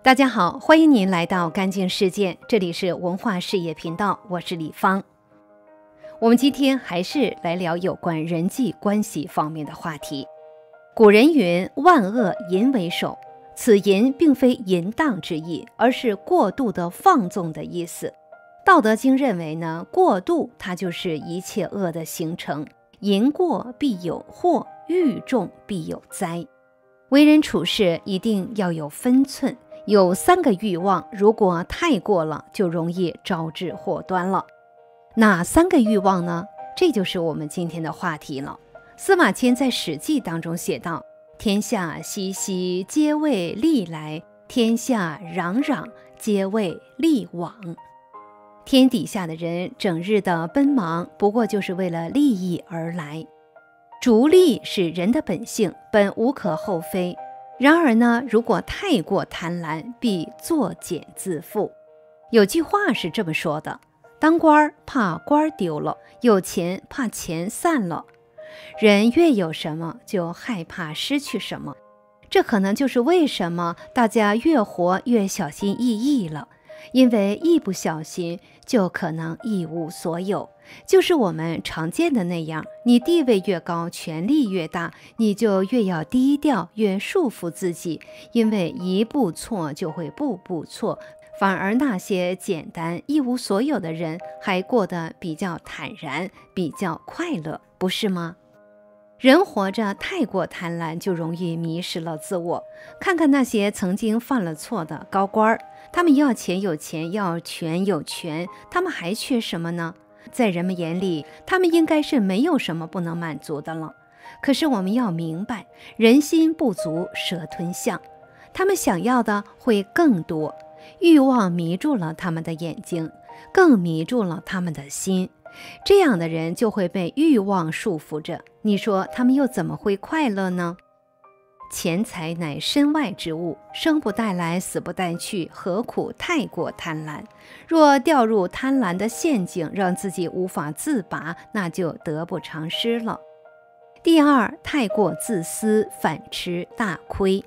大家好，欢迎您来到干净世界，这里是文化事业频道，我是李芳。我们今天还是来聊有关人际关系方面的话题。古人云：“万恶淫为首。”此淫并非淫荡之意，而是过度的放纵的意思。道德经认为呢，过度它就是一切恶的形成，淫过必有祸，欲重必有灾。为人处事一定要有分寸。有三个欲望，如果太过了，就容易招致祸端了。哪三个欲望呢？这就是我们今天的话题了。司马迁在《史记》当中写道：“天下熙熙，皆为利来；天下攘攘，皆为利往。”天底下的人整日的奔忙，不过就是为了利益而来。逐利是人的本性，本无可厚非。然而呢，如果太过贪婪，必作茧自缚。有句话是这么说的：当官儿怕官丢了，有钱怕钱散了。人越有什么，就害怕失去什么。这可能就是为什么大家越活越小心翼翼了。因为一不小心就可能一无所有，就是我们常见的那样。你地位越高，权力越大，你就越要低调，越束缚自己。因为一步错就会步步错，反而那些简单一无所有的人还过得比较坦然，比较快乐，不是吗？人活着太过贪婪，就容易迷失了自我。看看那些曾经犯了错的高官儿。他们要钱有钱，要权有权，他们还缺什么呢？在人们眼里，他们应该是没有什么不能满足的了。可是我们要明白，人心不足蛇吞象，他们想要的会更多，欲望迷住了他们的眼睛，更迷住了他们的心。这样的人就会被欲望束缚着。你说他们又怎么会快乐呢？钱财乃身外之物，生不带来，死不带去，何苦太过贪婪？若掉入贪婪的陷阱，让自己无法自拔，那就得不偿失了。第二，太过自私，反吃大亏。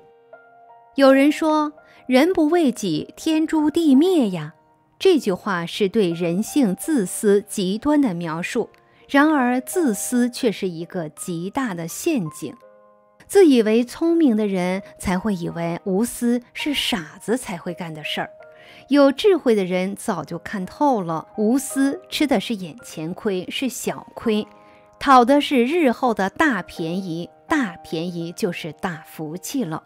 有人说：“人不为己，天诛地灭呀。”这句话是对人性自私极端的描述。然而，自私却是一个极大的陷阱。自以为聪明的人才会以为无私是傻子才会干的事儿，有智慧的人早就看透了，无私吃的是眼前亏，是小亏，讨的是日后的大便宜，大便宜就是大福气了。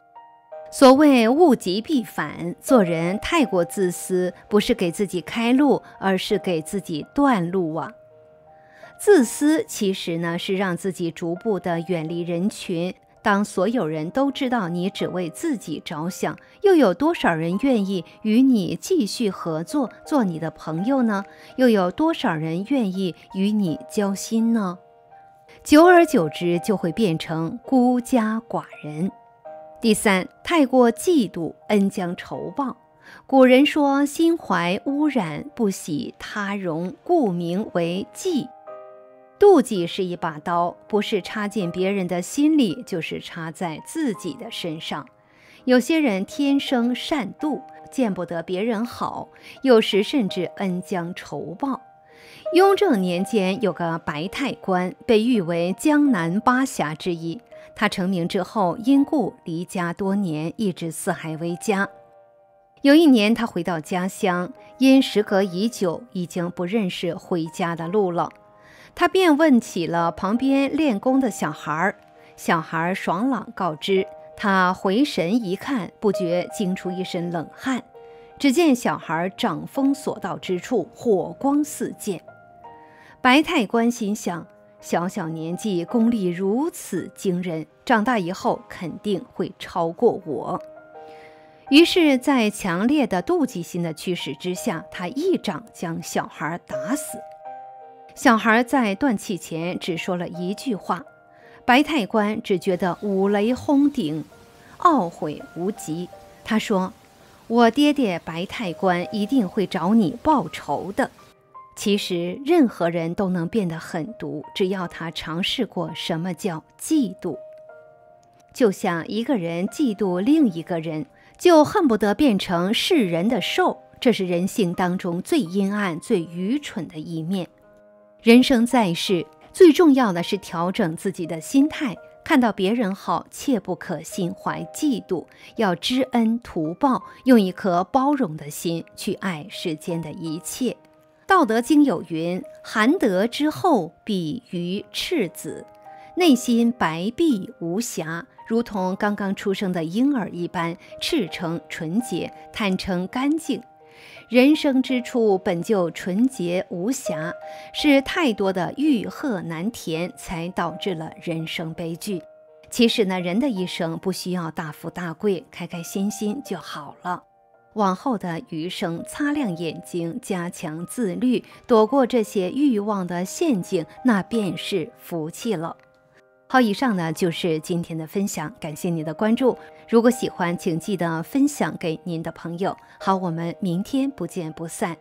所谓物极必反，做人太过自私，不是给自己开路，而是给自己断路啊。自私其实呢，是让自己逐步的远离人群。当所有人都知道你只为自己着想，又有多少人愿意与你继续合作，做你的朋友呢？又有多少人愿意与你交心呢？久而久之，就会变成孤家寡人。第三，太过嫉妒，恩将仇报。古人说：“心怀污染，不喜他荣，故名为嫉。”妒忌是一把刀，不是插进别人的心里，就是插在自己的身上。有些人天生善妒，见不得别人好，有时甚至恩将仇报。雍正年间有个白太官，被誉为江南八侠之一。他成名之后，因故离家多年，一直四海为家。有一年，他回到家乡，因时隔已久，已经不认识回家的路了。他便问起了旁边练功的小孩儿，小孩爽朗告知他，回神一看，不觉惊出一身冷汗。只见小孩掌风所到之处，火光四溅。白太官心想：小小年纪功力如此惊人，长大以后肯定会超过我。于是，在强烈的妒忌心的驱使之下，他一掌将小孩打死。小孩在断气前只说了一句话，白太官只觉得五雷轰顶，懊悔无极。他说：“我爹爹白太官一定会找你报仇的。”其实，任何人都能变得狠毒，只要他尝试过什么叫嫉妒。就像一个人嫉妒另一个人，就恨不得变成世人的兽。这是人性当中最阴暗、最愚蠢的一面。人生在世，最重要的是调整自己的心态。看到别人好，切不可心怀嫉妒，要知恩图报，用一颗包容的心去爱世间的一切。《道德经》有云：“含德之厚，比于赤子，内心白璧无瑕，如同刚刚出生的婴儿一般，赤诚纯洁，坦诚干净。”人生之初本就纯洁无瑕，是太多的欲壑难填，才导致了人生悲剧。其实呢，人的一生不需要大富大贵，开开心心就好了。往后的余生，擦亮眼睛，加强自律，躲过这些欲望的陷阱，那便是福气了。好，以上呢就是今天的分享，感谢你的关注。如果喜欢，请记得分享给您的朋友。好，我们明天不见不散。